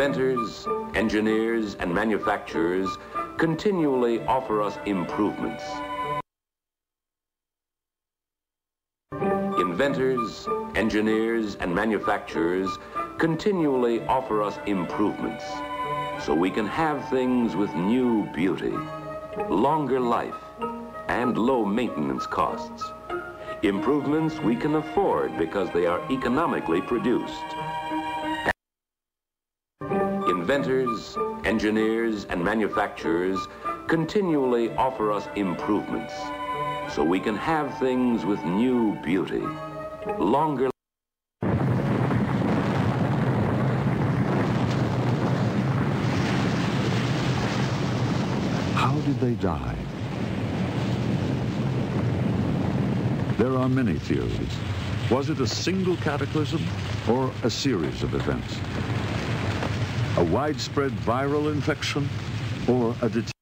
Inventors, engineers, and manufacturers continually offer us improvements. Inventors, engineers, and manufacturers continually offer us improvements so we can have things with new beauty, longer life, and low maintenance costs. Improvements we can afford because they are economically produced. Engineers, and manufacturers continually offer us improvements so we can have things with new beauty, longer How did they die? There are many theories. Was it a single cataclysm or a series of events? Widespread viral infection or a det-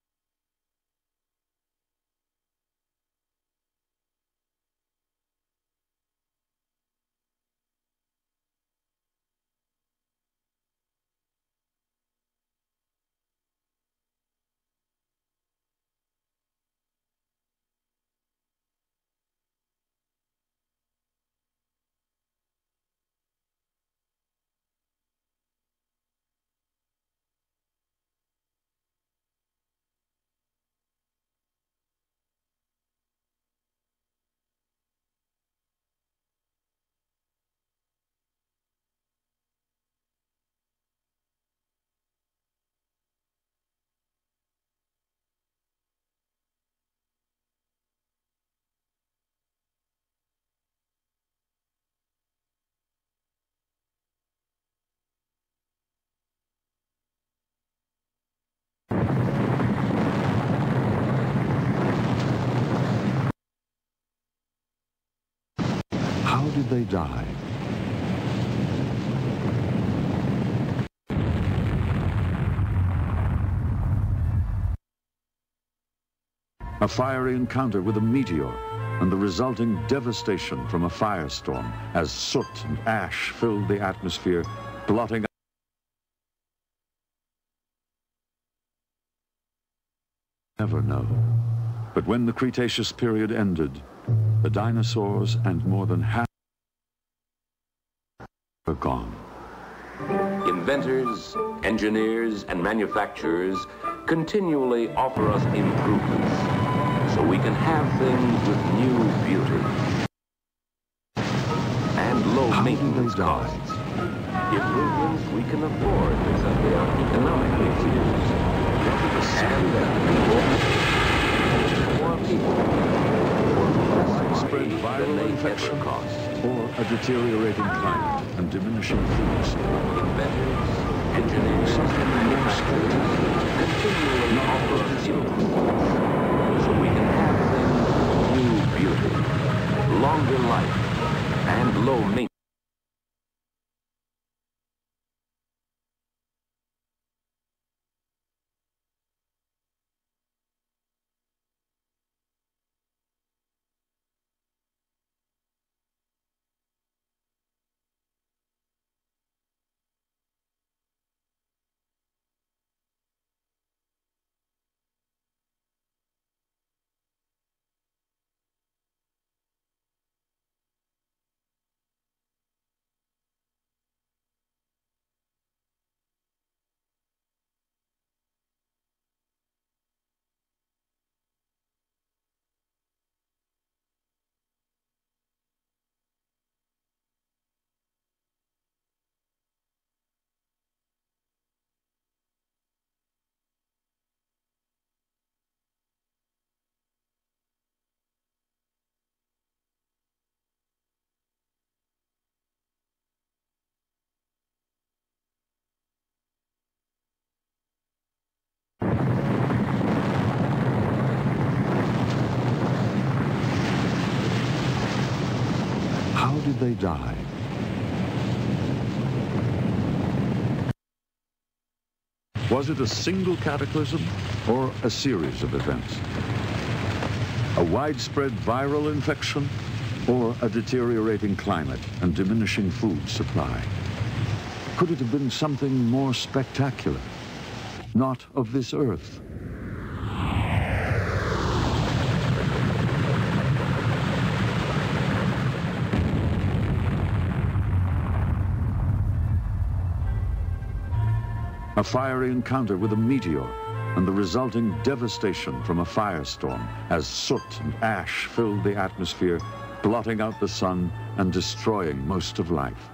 How did they die? A fiery encounter with a meteor and the resulting devastation from a firestorm as soot and ash filled the atmosphere, blotting out never know. But when the Cretaceous period ended, the dinosaurs and more than half were gone. Inventors, engineers, and manufacturers continually offer us improvements so we can have things with new beauty and low How maintenance costs. Improvements we can afford because they are economically produced. And more people Widespread less viral infection ever cost. or a deteriorating climate and diminishing supply. Inventors, engineers, and manufacturers continually offer us improvements so we can have things new beauty, longer life, and low maintenance. They die? Was it a single cataclysm or a series of events? A widespread viral infection or a deteriorating climate and diminishing food supply? Could it have been something more spectacular? Not of this earth. A fiery encounter with a meteor and the resulting devastation from a firestorm as soot and ash filled the atmosphere, blotting out the sun and destroying most of life.